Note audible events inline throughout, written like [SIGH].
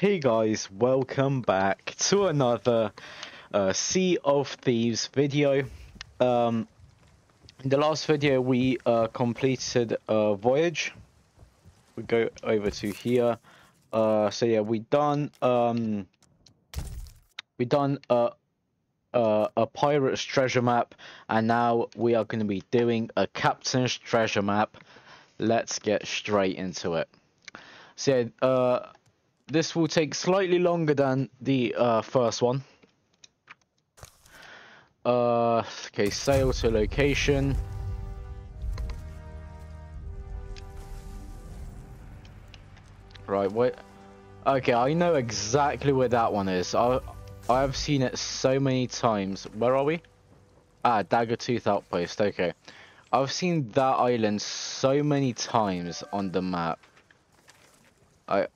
Hey guys, welcome back to another uh, Sea of Thieves video. Um, in the last video we uh, completed a voyage. We go over to here. Uh, so yeah, we done um, we done a, a a pirate's treasure map, and now we are going to be doing a captain's treasure map. Let's get straight into it. So yeah, uh, this will take slightly longer than the uh, first one. Uh, okay, sail to location. Right, wait. Okay, I know exactly where that one is. I I have seen it so many times. Where are we? Ah, Daggertooth Outpost. Okay, I've seen that island so many times on the map. I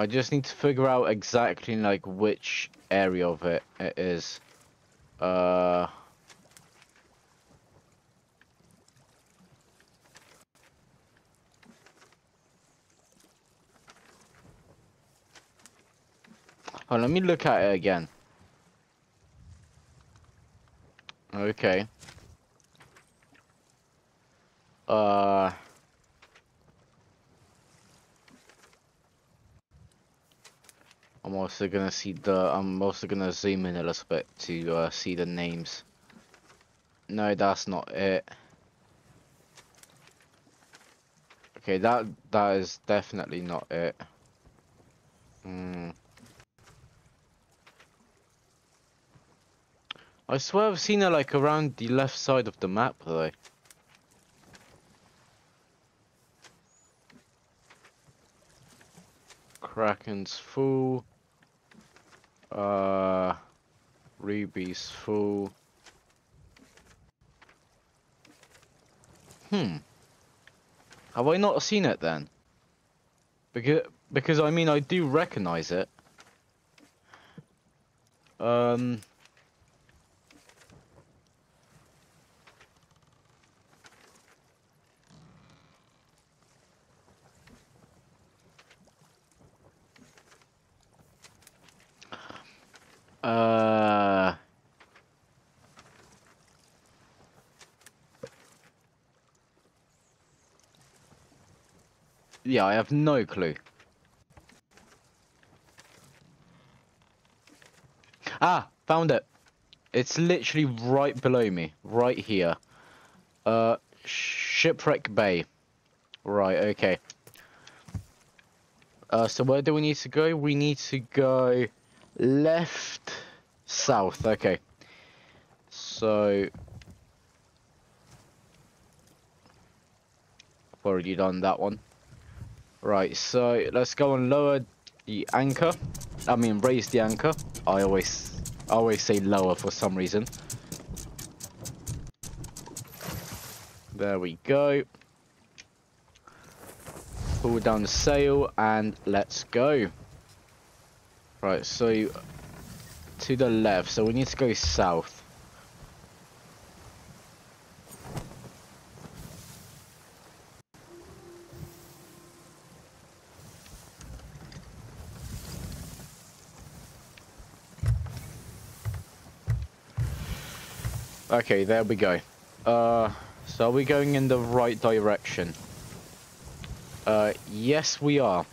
I just need to figure out exactly like which area of it it is. Uh. Oh, let me look at it again. Okay. Uh. I'm also gonna see the. I'm also gonna zoom in a little bit to uh, see the names. No, that's not it. Okay, that that is definitely not it. Hmm. I swear I've seen her like around the left side of the map though. Kraken's Fall. Uh, Ruby's Fall. Hmm. Have I not seen it then? Because because I mean I do recognize it. Um. Uh. Yeah, I have no clue. Ah, found it. It's literally right below me, right here. Uh, Shipwreck Bay. Right, okay. Uh, so where do we need to go? We need to go left, south. Okay. So, I've already done that one. Right. So let's go and lower the anchor. I mean, raise the anchor. I always, I always say lower for some reason. There we go. Pull down the sail and let's go. Right, so to the left, so we need to go south. Okay, there we go. Uh, so are we going in the right direction? Uh, yes we are.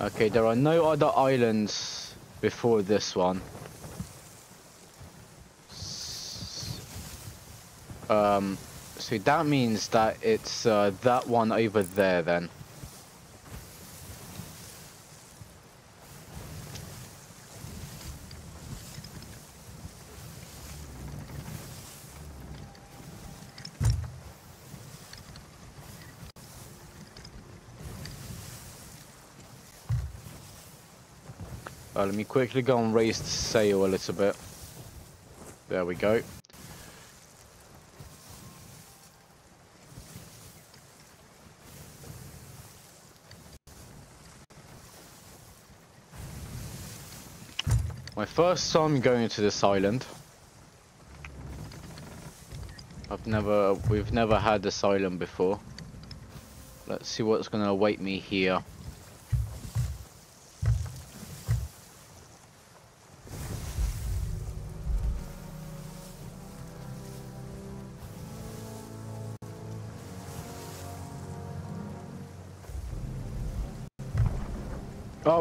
Okay, there are no other islands before this one. Um, so that means that it's uh, that one over there then. Let me quickly go and raise the sail a little bit. There we go. My first time going to this island. I've never, we've never had this island before. Let's see what's going to await me here.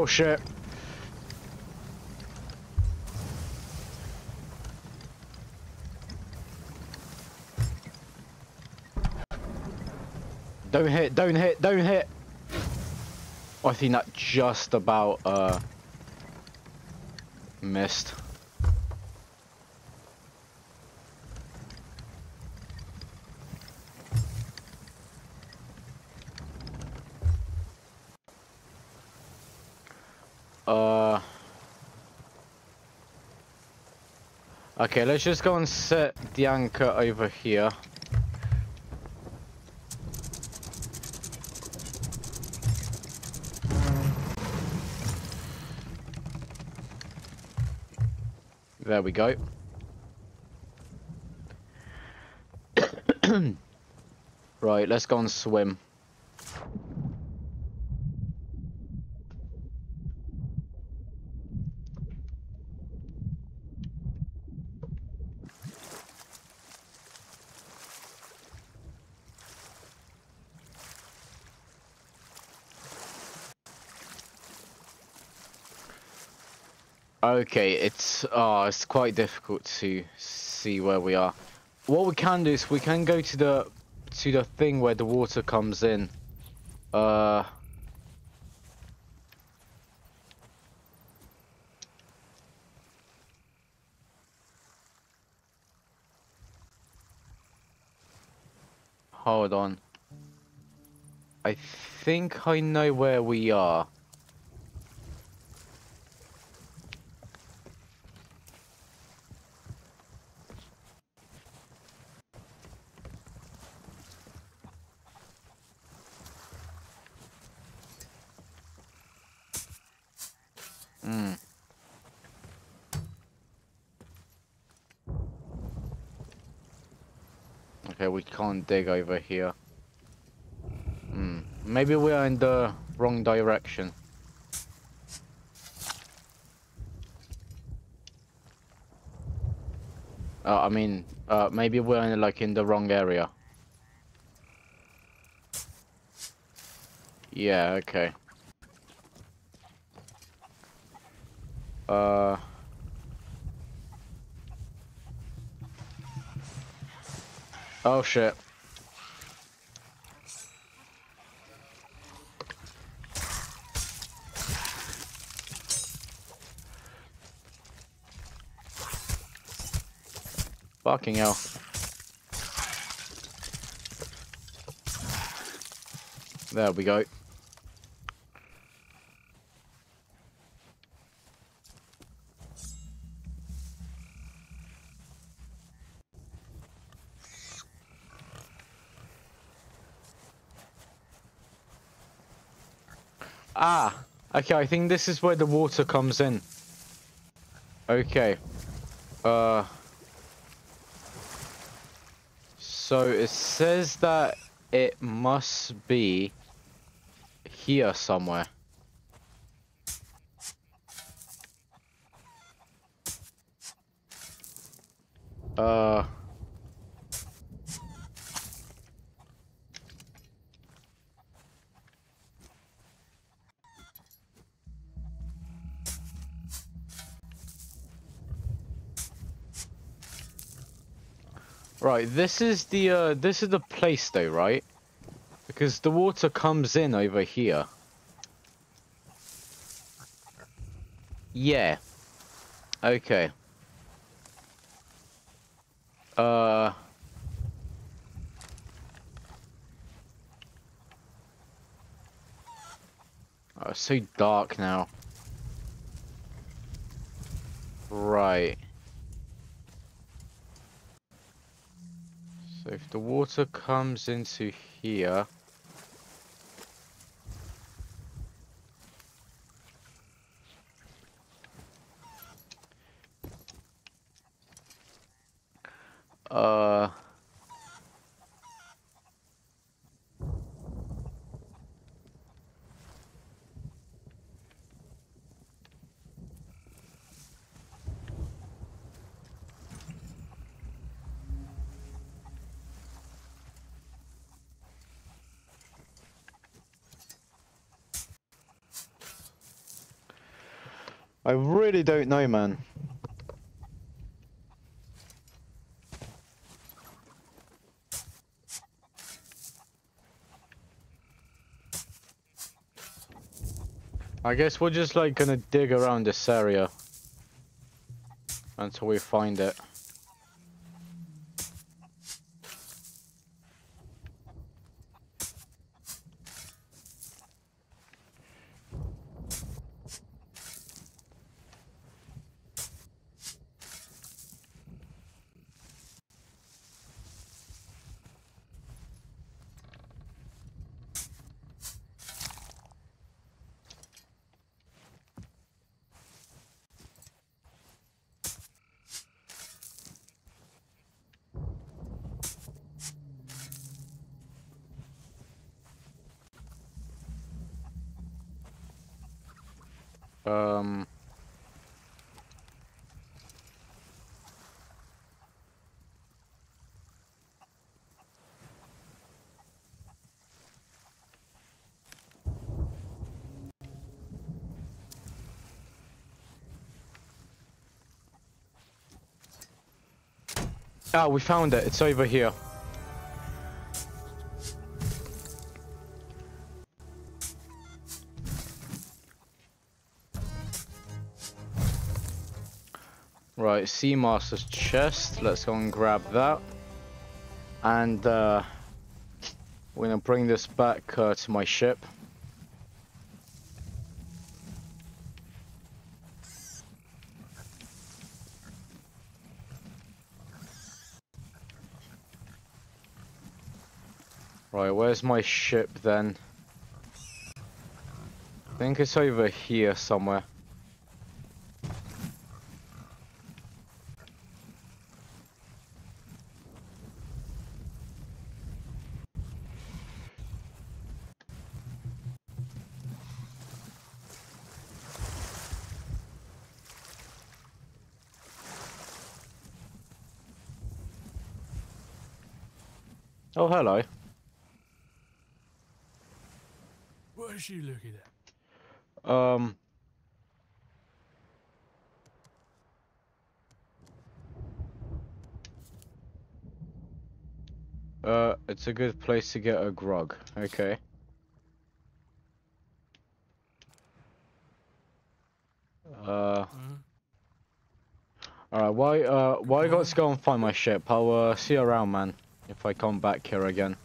Oh shit. Don't hit, don't hit, don't hit. I think that just about uh missed. Okay, let's just go and set the anchor over here. There we go. [COUGHS] right, let's go and swim. Okay, it's oh, it's quite difficult to see where we are. What we can do is we can go to the to the thing where the water comes in. Uh Hold on. I think I know where we are. Hmm. Okay, we can't dig over here. Hmm. Maybe we are in the wrong direction. Uh, I mean, uh, maybe we're in, like in the wrong area. Yeah, okay. Uh... Oh shit. Fucking hell. There we go. Ah, okay, I think this is where the water comes in. Okay. Uh... So it says that it must be here somewhere. Right, this is the uh, this is the place though, right? Because the water comes in over here. Yeah. Okay. Uh. Oh, it's so dark now. Right. So if the water comes into here... Uh... I really don't know, man. I guess we're just like gonna dig around this area until we find it. Um. Ah, we found it. It's over here. Right, Seamaster's chest. Let's go and grab that. And uh, we're gonna bring this back uh, to my ship. Right, where's my ship then? I think it's over here somewhere. Oh, hello. What is she? Um. Uh, it's a good place to get a grog. Okay. Uh. Mhm. Alright, why, uh, why got to go and find my ship? I'll, uh, see you around, man. If I come back here again.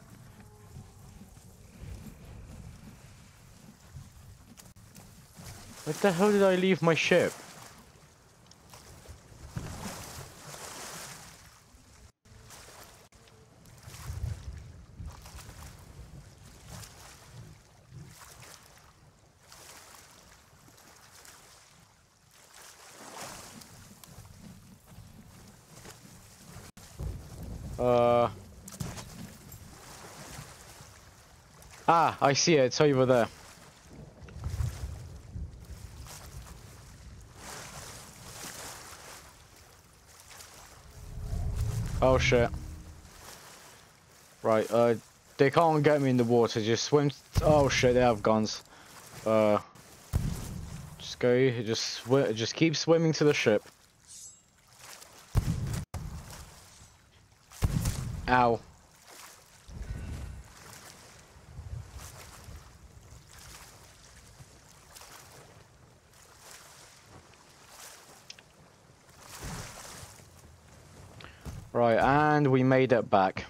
Where the hell did I leave my ship? Uh. Ah, I see it. It's over there. Oh shit. Right, uh, they can't get me in the water, just swim. Oh shit, they have guns. Uh, just go, just swi just keep swimming to the ship. Ow. Right, and we made it back.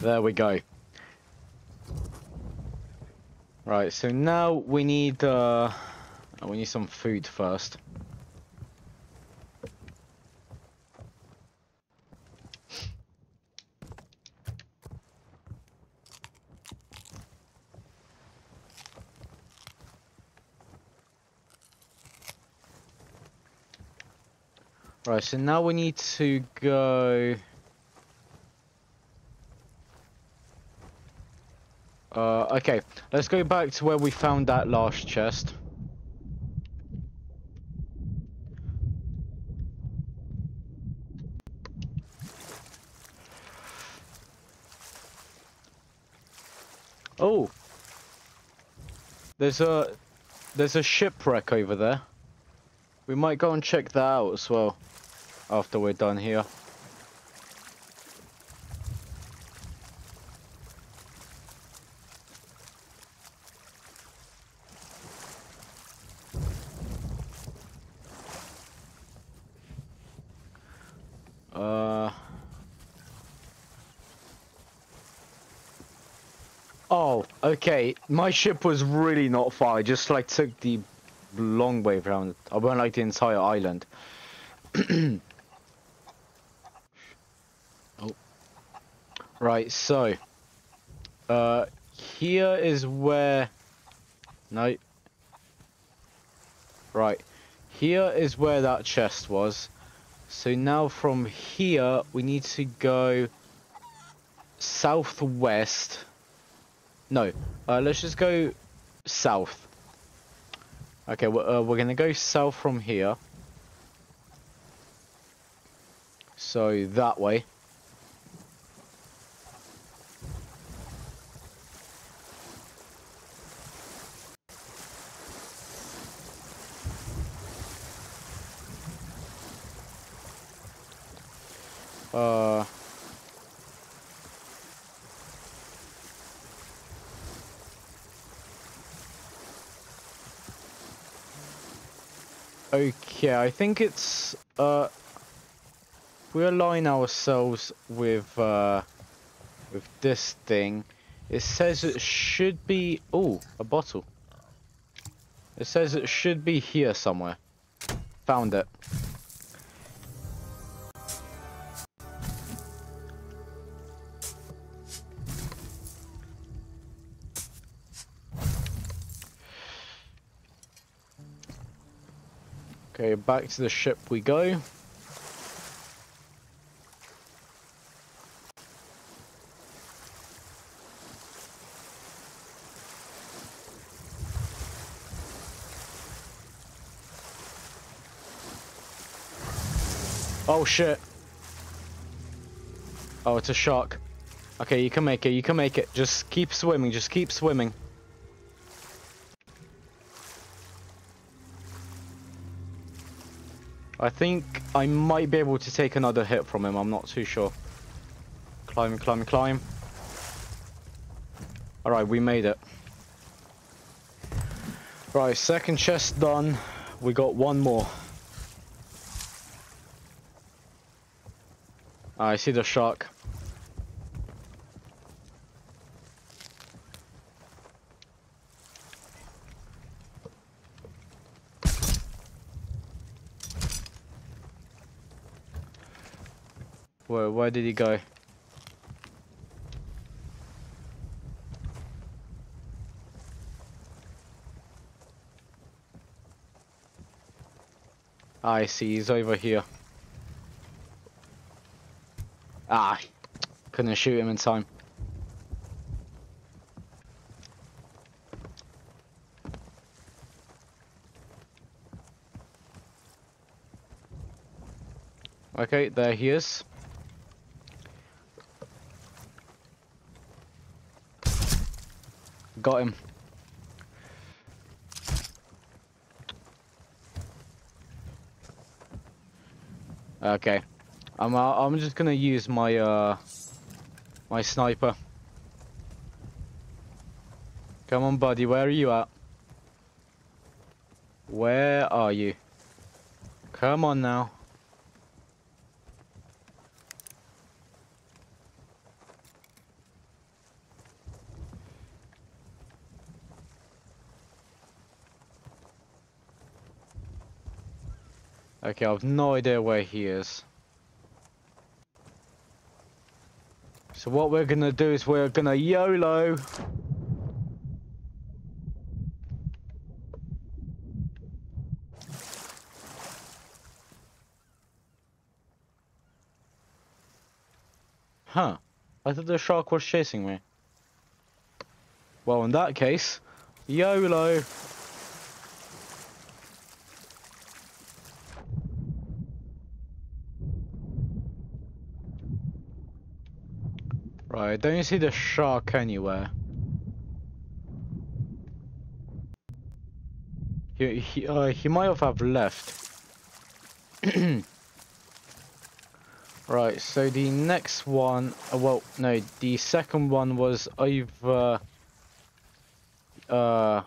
There we go. Right, so now we need, uh, we need some food first. Right, so now we need to go... Uh, okay, let's go back to where we found that last chest. Oh! There's a... there's a shipwreck over there. We might go and check that out as well after we're done here. Uh Oh, okay. My ship was really not far. I just like took the long way around. I went like the entire island. [CLEARS THROAT] Right, so uh here is where no Right. Here is where that chest was. So now from here we need to go southwest no, uh, let's just go south. Okay, we're, uh, we're gonna go south from here. So that way. Uh... Okay, I think it's uh we align ourselves with uh with this thing. It says it should be oh, a bottle. It says it should be here somewhere. Found it. Back to the ship we go. Oh shit. Oh, it's a shark. Okay, you can make it, you can make it. Just keep swimming, just keep swimming. I think I might be able to take another hit from him, I'm not too sure. Climb, climb, climb. Alright, we made it. Right, second chest done. We got one more. Ah, I see the shark. Where, did he go? I see, he's over here. Ah, couldn't shoot him in time. Okay, there he is. Got him. Okay. I'm uh, I'm just gonna use my uh my sniper. Come on, buddy. Where are you at? Where are you? Come on now. Okay, I have no idea where he is. So what we're gonna do is we're gonna YOLO. Huh. I thought the shark was chasing me. Well, in that case, YOLO. Don't you see the shark anywhere? He he uh, he might have have left. [CLEARS THROAT] right. So the next one. Uh, well, no. The second one was over. Uh.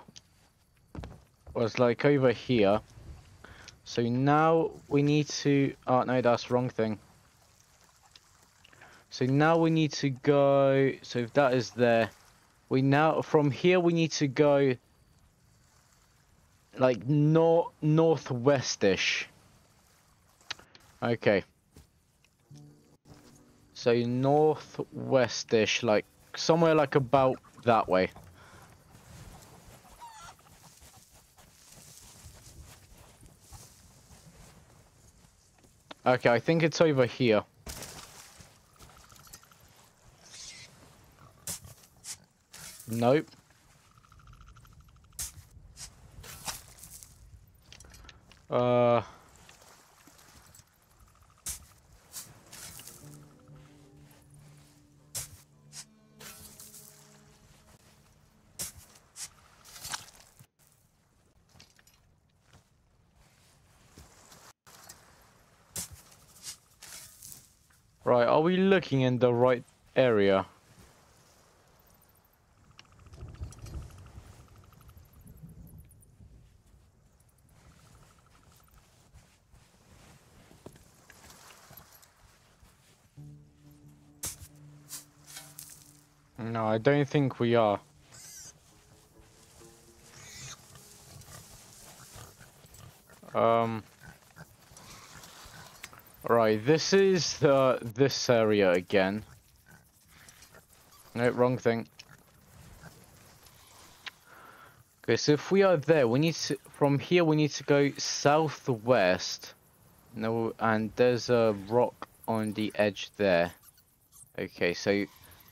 Was like over here. So now we need to. Oh no, that's wrong thing. So now we need to go. So if that is there, we now from here we need to go like north northwestish. Okay. So northwestish, like somewhere like about that way. Okay, I think it's over here. Nope. Uh... Right, are we looking in the right area? No, I don't think we are. Um... Right, this is the this area again. No, wrong thing. Okay, so if we are there, we need to from here we need to go southwest. No, and there's a rock on the edge there. Okay, so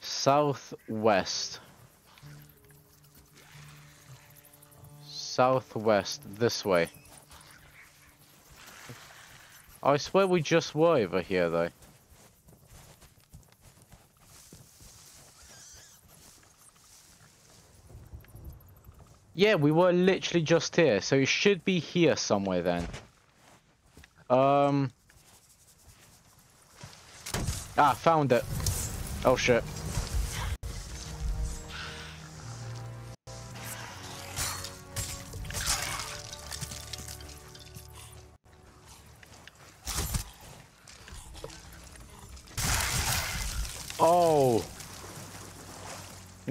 southwest. Southwest, this way. I swear we just were over here, though. Yeah, we were literally just here, so it should be here somewhere then. Um... Ah, found it. Oh shit.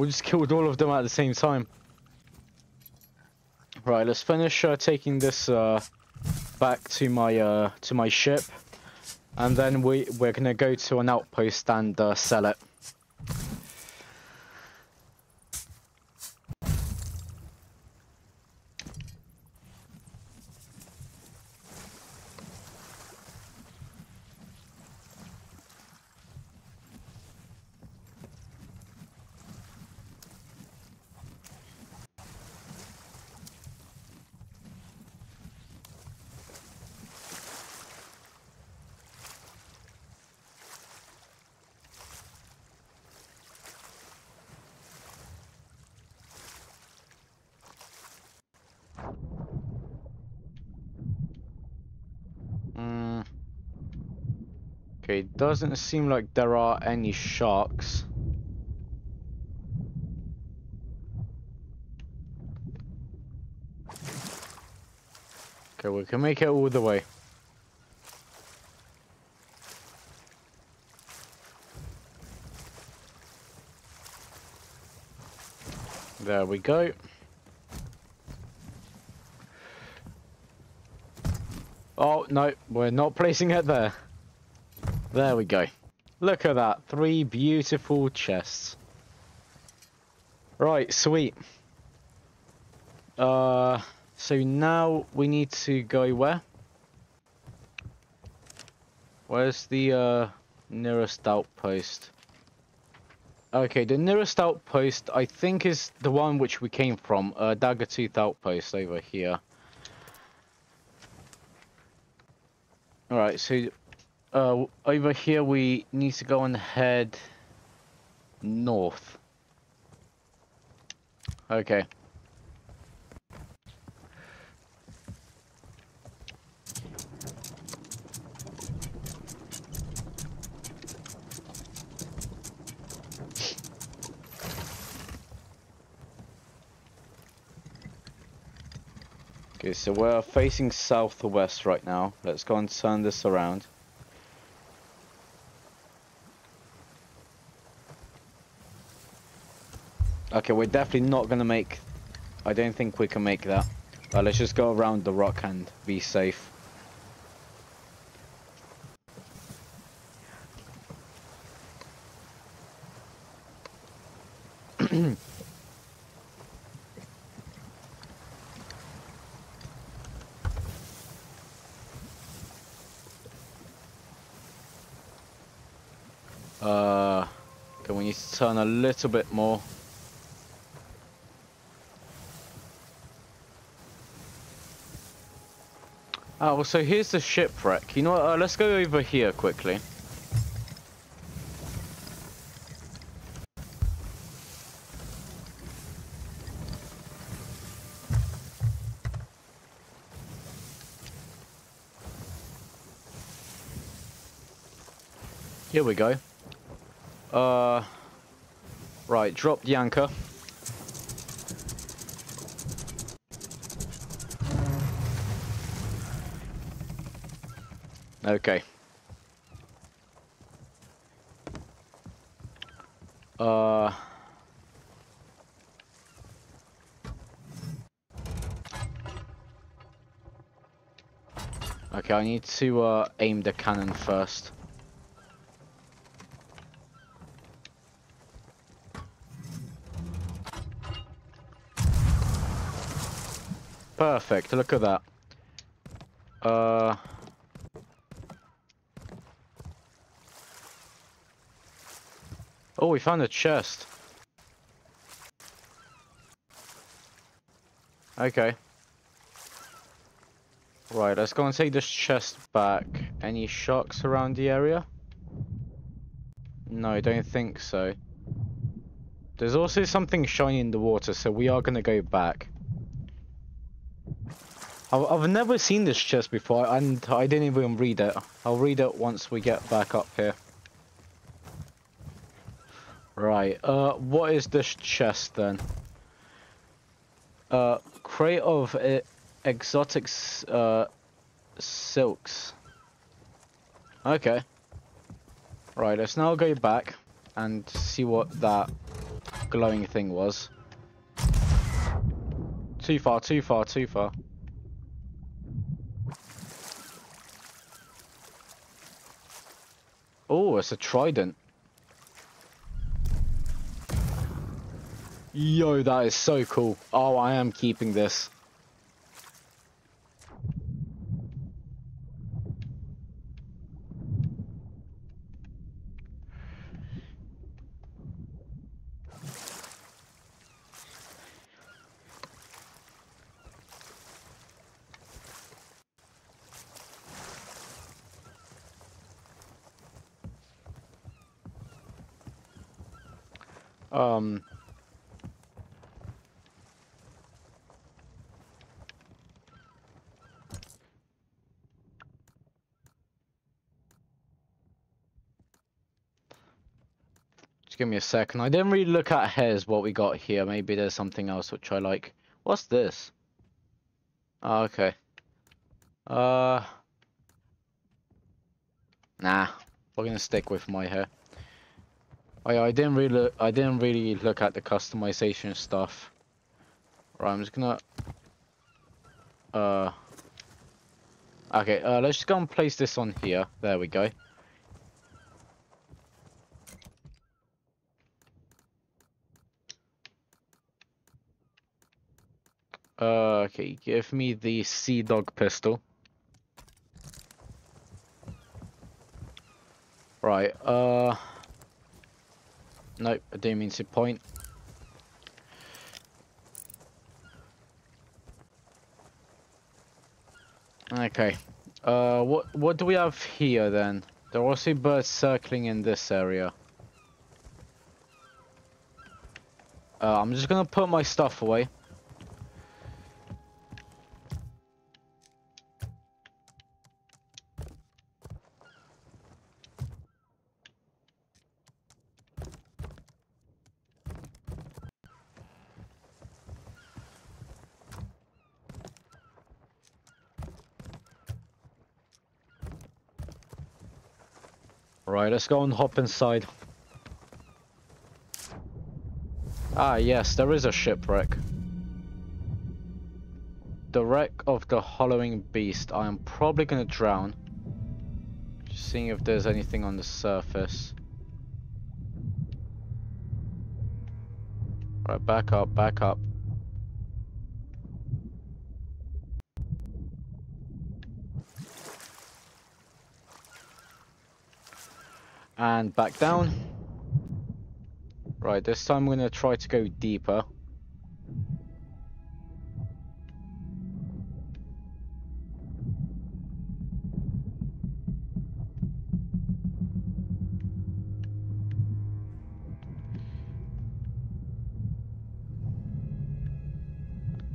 We just [LAUGHS] killed all of them at the same time. Right, let's finish uh, taking this uh, back to my uh, to my ship, and then we we're gonna go to an outpost and uh, sell it. Okay, doesn't seem like there are any sharks. Okay, we can make it all the way. There we go. Oh, no, we're not placing it there. There we go. Look at that, three beautiful chests. Right, sweet. Uh, so now we need to go where? Where's the uh, nearest outpost? Okay, the nearest outpost I think is the one which we came from, uh, Daggertooth outpost over here. Alright, so uh, over here we need to go and head north. Okay. Okay, so we're facing southwest right now. Let's go and turn this around. Okay, we're definitely not gonna make... I don't think we can make that. Uh, let's just go around the rock and be safe. [CLEARS THROAT] uh, okay, we need to turn a little bit more. Oh, well, so here's the shipwreck. You know what, uh, let's go over here quickly. Here we go. Uh, right, drop the anchor. Okay. Uh... Okay, I need to uh, aim the cannon first. Perfect, look at that. Uh... Oh, we found a chest. Okay. Right, let's go and take this chest back. Any sharks around the area? No, I don't think so. There's also something shiny in the water, so we are gonna go back. I've never seen this chest before, and I didn't even read it. I'll read it once we get back up here. Right, uh, what is this chest then? Uh, crate of uh, exotic uh, silks. Okay. Right, let's now go back and see what that glowing thing was. Too far, too far, too far. Oh, it's a trident. Yo, that is so cool. Oh, I am keeping this. Um, give me a second. I didn't really look at hairs what we got here. Maybe there's something else which I like. What's this? Oh, okay. Uh. Nah. We're gonna stick with my hair. Oh, yeah, I didn't really look, I didn't really look at the customization stuff. Right, I'm just gonna uh Okay, uh let's just go and place this on here. There we go. Uh, okay, give me the Sea Dog pistol. Right, uh... Nope, I didn't mean to point. Okay. Uh, what what do we have here then? There are also birds circling in this area. Uh, I'm just gonna put my stuff away. Right, let's go and hop inside. Ah, yes, there is a shipwreck. The wreck of the hollowing beast. I am probably gonna drown. Just seeing if there's anything on the surface. Right, back up, back up. And back down. Right, this time I'm going to try to go deeper.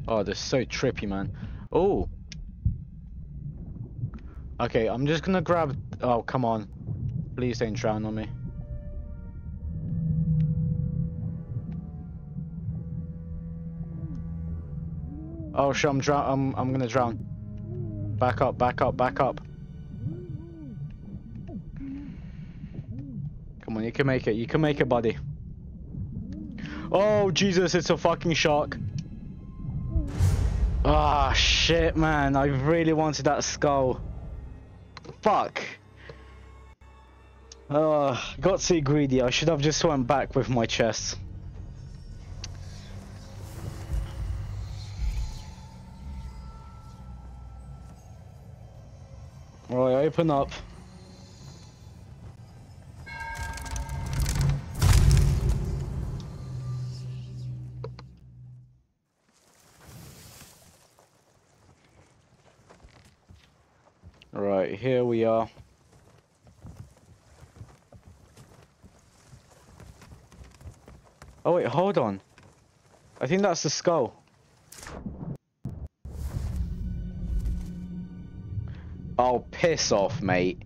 Oh, is so trippy, man. Oh. Okay, I'm just gonna grab... Oh, come on. Please don't drown on me. Oh shit, I'm drown. I'm I'm gonna drown. Back up, back up, back up. Come on, you can make it. You can make it, buddy. Oh Jesus, it's a fucking shark. Ah shit, man. I really wanted that skull. Fuck. Oh, got too greedy. I should have just went back with my chest. Right, open up. Right, here we are. Oh wait, hold on. I think that's the skull. Oh, piss off, mate.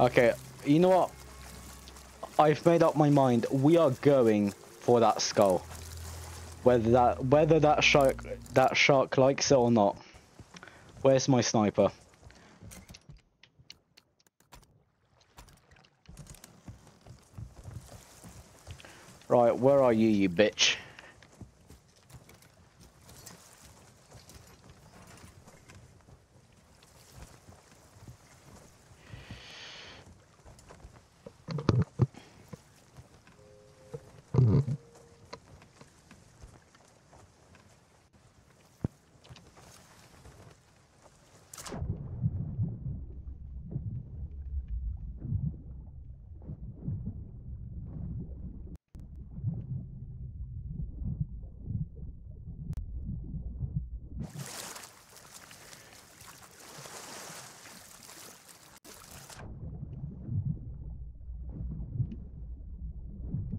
Okay, you know what? I've made up my mind. We are going for that skull. Whether that whether that shark that shark likes it or not. Where's my sniper? Right, where are you, you bitch?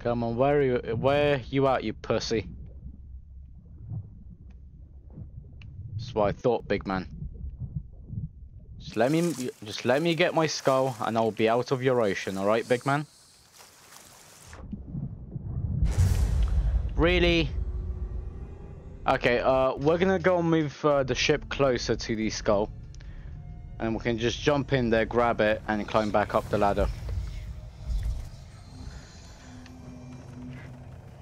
Come on, where are you, where you at, you pussy? That's what I thought, big man. Just let me, just let me get my skull, and I'll be out of your ocean. All right, big man. Really? Okay, uh, we're gonna go and move uh, the ship closer to the skull. And we can just jump in there, grab it, and climb back up the ladder.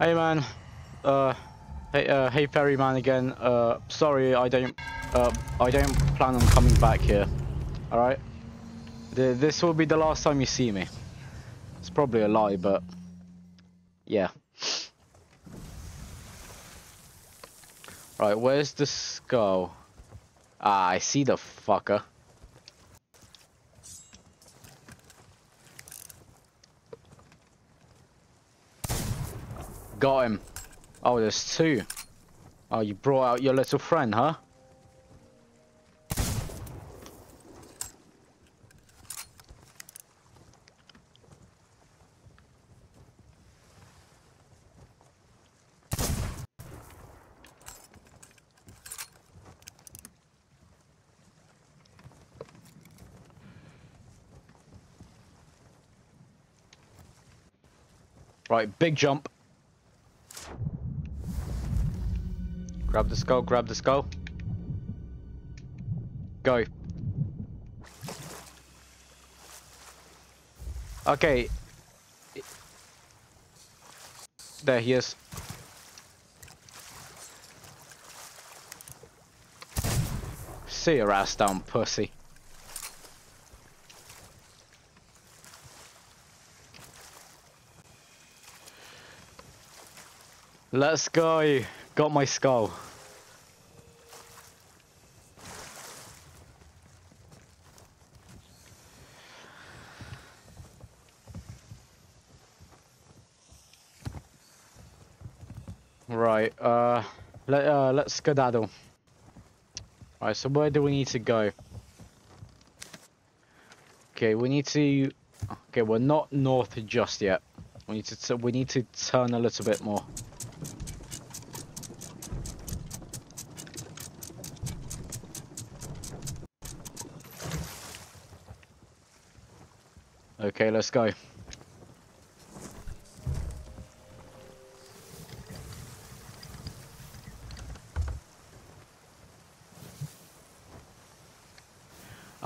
Hey man, uh, hey, uh, hey ferryman again. Uh, sorry, I don't, uh, I don't plan on coming back here. All right. this will be the last time you see me. It's probably a lie, but yeah. Right, where's the skull? Ah, I see the fucker. Got him. Oh, there's two. Oh, you brought out your little friend, huh? Right, big jump. Grab the skull, grab the skull. Go. Okay. There he is. See your ass down, pussy. Let's go. Got my skull. Right, uh, let, uh, let's skedaddle. Alright, so where do we need to go? Okay, we need to... Okay, we're not north just yet. We need to, we need to turn a little bit more. Okay, let's go.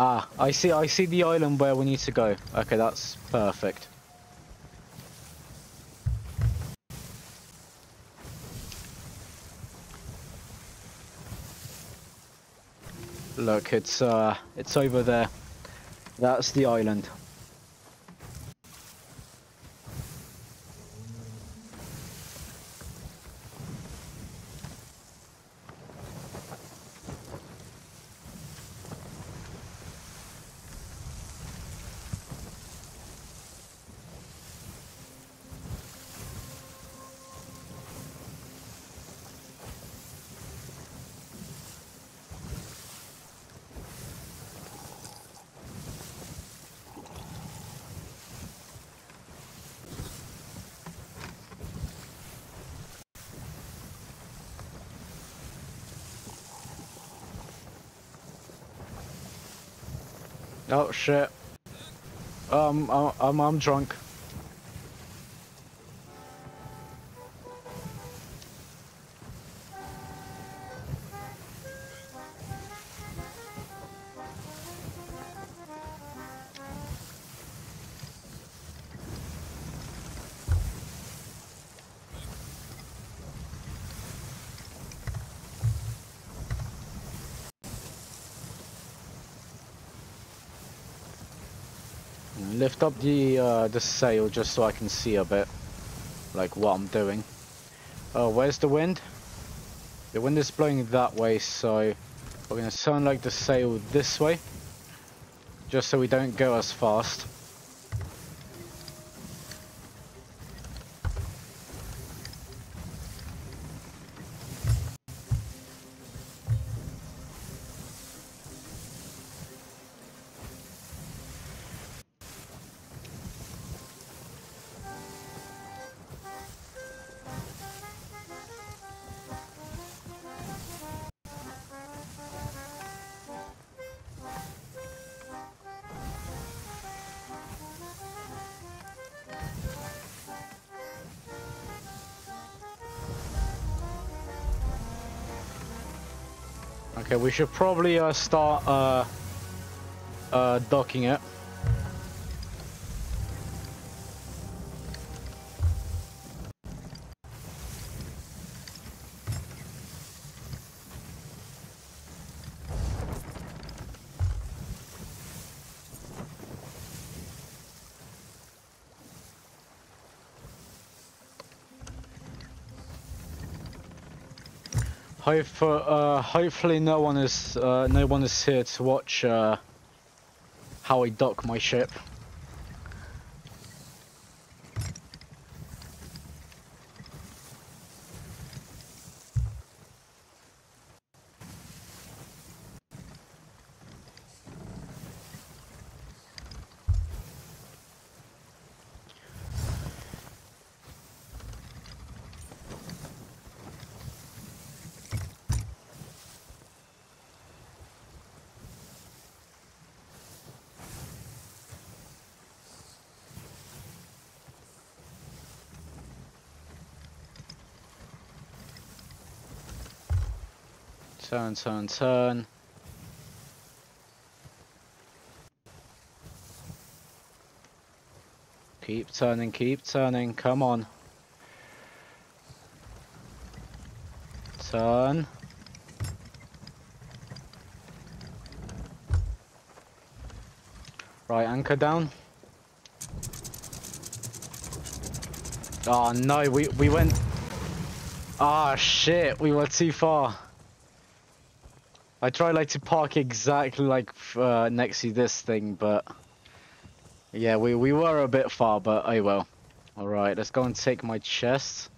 Ah, I see I see the island where we need to go. Okay, that's perfect. Look, it's uh it's over there. That's the island. Oh shit. Um, I'm, I'm, I'm drunk. Lift up the uh, the sail just so I can see a bit, like what I'm doing. Oh, where's the wind? The wind is blowing that way, so we're gonna turn like the sail this way, just so we don't go as fast. We should probably uh, start uh, uh, docking it. Hopefully, uh, hopefully no one is uh, no one is here to watch uh, how I dock my ship. Turn, turn, turn. Keep turning, keep turning, come on. Turn. Right, anchor down. Oh no, we, we went... Ah shit, we went too far. I try like to park exactly like uh, next to this thing, but... Yeah, we, we were a bit far, but oh well. Alright, let's go and take my chest.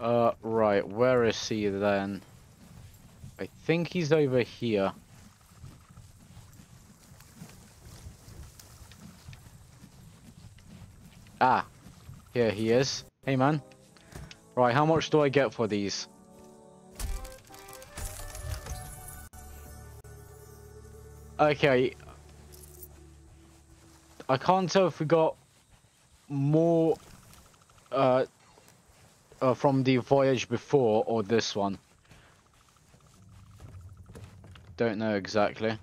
Uh, right, where is he then? I think he's over here. Ah, here he is. Hey man. Right, how much do I get for these? Okay. I can't tell if we got more uh, uh, from the voyage before or this one. Don't know exactly.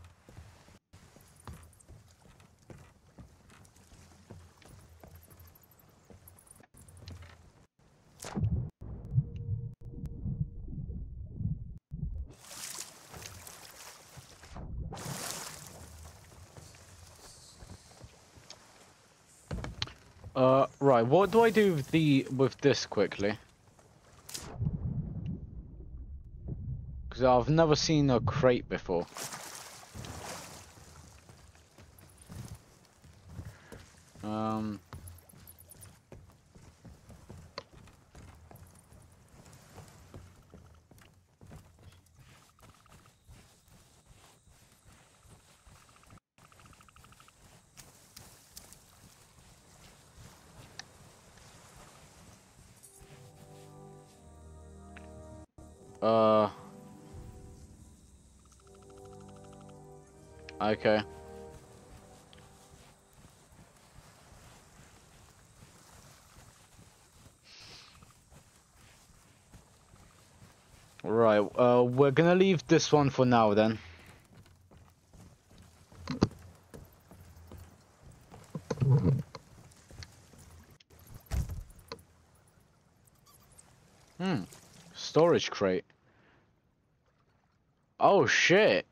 Uh, right, what do I do with the, with this quickly? Because I've never seen a crate before. Um... Uh. Okay. Right, uh, we're gonna leave this one for now then. Hmm, storage crate. Oh shit.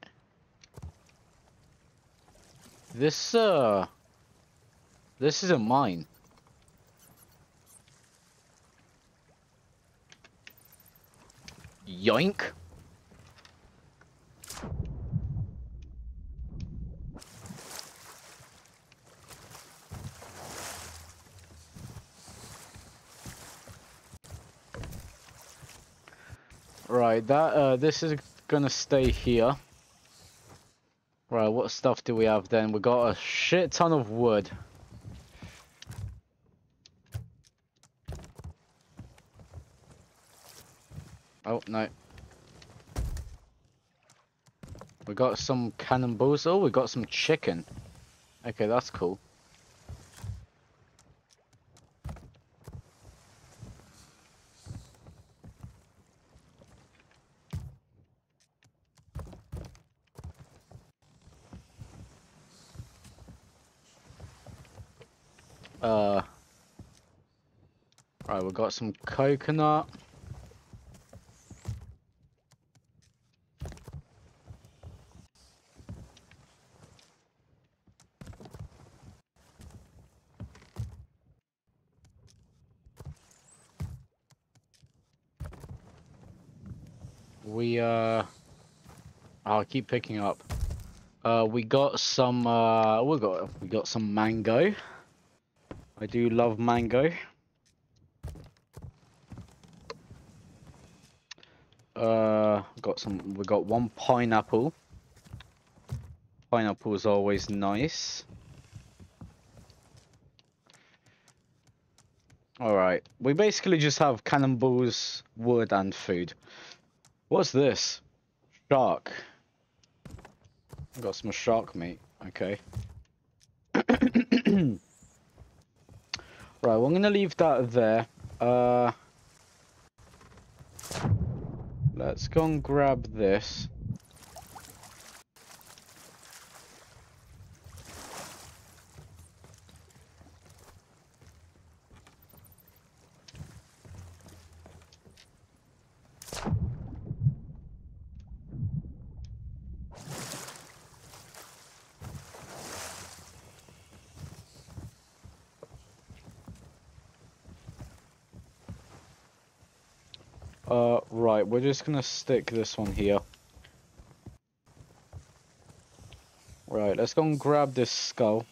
This, uh... This isn't mine. Yoink. Right, that, uh, this is gonna stay here. Right, what stuff do we have then? We got a shit ton of wood. Oh, no. We got some cannonballs. Oh, we got some chicken. Okay, that's cool. Uh, right, we got some coconut. We, uh, I'll keep picking up. Uh, we got some, uh, we got, we got some mango. I do love mango. Uh, got some, we got one pineapple. Pineapple is always nice. Alright, we basically just have cannonballs, wood, and food. What's this? Shark. Got some shark meat. Okay. [CLEARS THROAT] [CLEARS THROAT] right, well, I'm gonna leave that there. Uh, let's go and grab this. Uh, right, we're just gonna stick this one here. Right, let's go and grab this skull.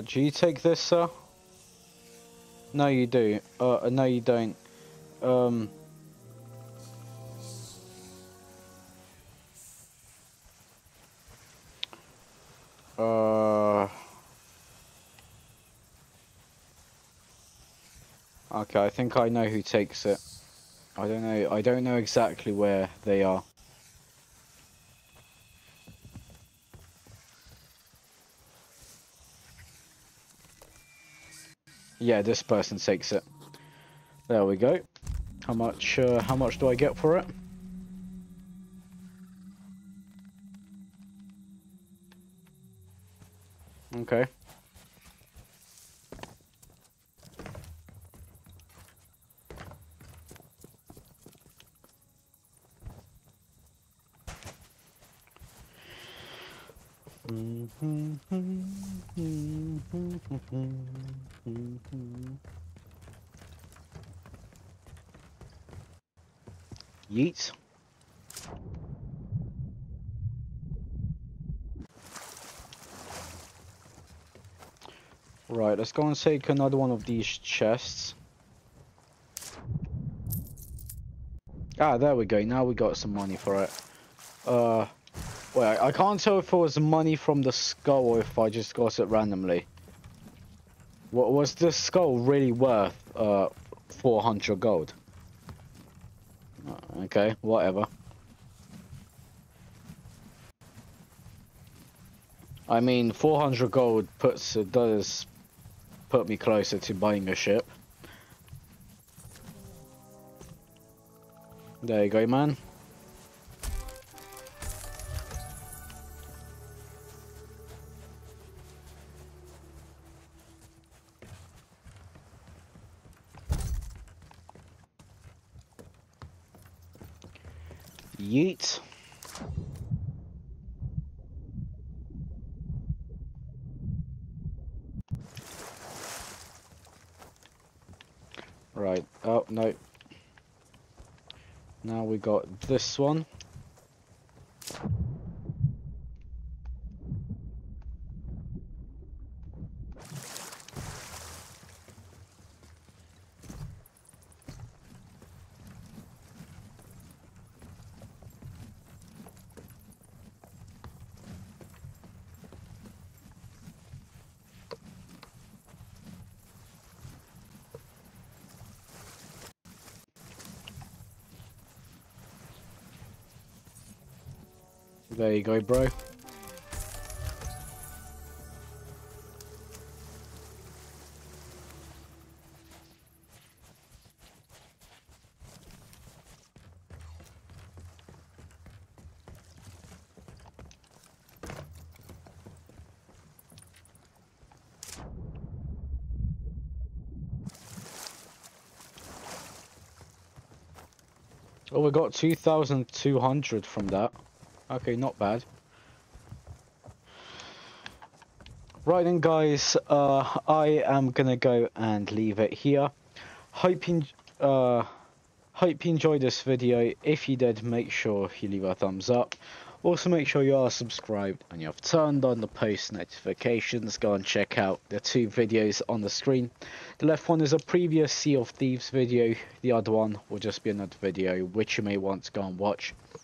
Do you take this, sir? No, you do. Uh, no, you don't. Um. Uh. Okay, I think I know who takes it. I don't know. I don't know exactly where they are. Yeah, this person takes it. There we go. How much? Uh, how much do I get for it? Okay. Yeet. Right, let's go and take another one of these chests. Ah, there we go. Now we got some money for it. Uh, wait, I can't tell if it was money from the skull or if I just got it randomly. What was this skull really worth? Uh, 400 gold. Okay, whatever. I mean, 400 gold puts it does put me closer to buying a ship. There you go, man. Yeet. Right, oh no. Now we got this one. There you go, bro. Oh, we got 2,200 from that. Okay, not bad. Right then, guys, uh, I am gonna go and leave it here. Hope you, uh, hope you enjoyed this video. If you did, make sure you leave a thumbs up. Also, make sure you are subscribed and you have turned on the post notifications. Go and check out the two videos on the screen. The left one is a previous Sea of Thieves video. The other one will just be another video which you may want to go and watch.